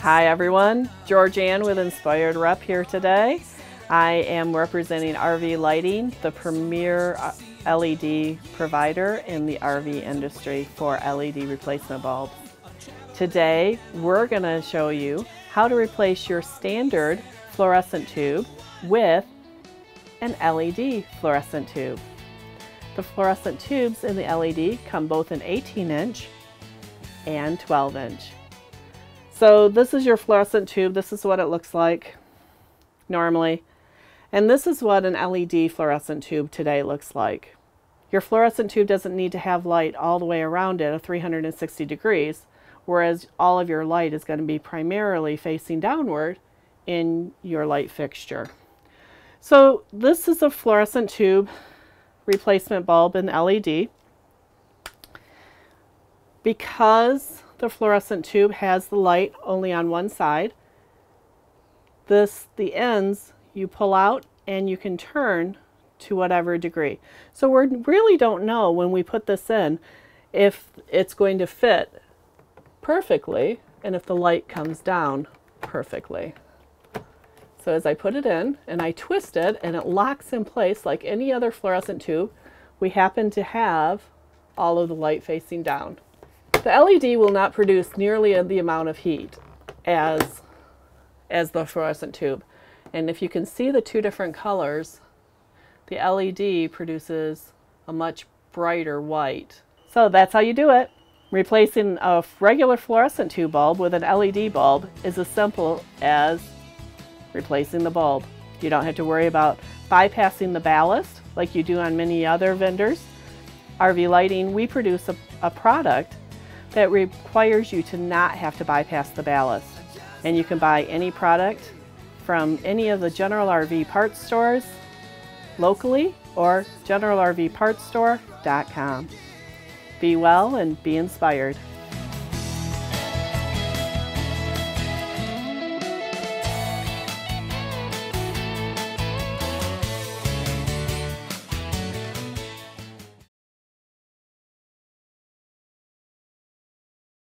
Hi everyone, Georgianne with Inspired Rep here today. I am representing RV Lighting, the premier uh, LED provider in the RV industry for LED replacement bulbs. Today we're going to show you how to replace your standard fluorescent tube with an LED fluorescent tube. The fluorescent tubes in the LED come both in 18 inch and 12 inch. So this is your fluorescent tube. This is what it looks like normally. And this is what an LED fluorescent tube today looks like. Your fluorescent tube doesn't need to have light all the way around it at 360 degrees, whereas all of your light is going to be primarily facing downward in your light fixture. So this is a fluorescent tube replacement bulb in LED. Because the fluorescent tube has the light only on one side, this the ends you pull out and you can turn to whatever degree. So we really don't know when we put this in if it's going to fit perfectly and if the light comes down perfectly. So as I put it in and I twist it and it locks in place like any other fluorescent tube, we happen to have all of the light facing down. The LED will not produce nearly the amount of heat as, as the fluorescent tube. And if you can see the two different colors, the LED produces a much brighter white. So that's how you do it. Replacing a regular fluorescent tube bulb with an LED bulb is as simple as replacing the bulb. You don't have to worry about bypassing the ballast like you do on many other vendors. RV Lighting, we produce a, a product that requires you to not have to bypass the ballast. And you can buy any product from any of the General RV parts stores locally or generalrvpartsstore.com. Be well and be inspired.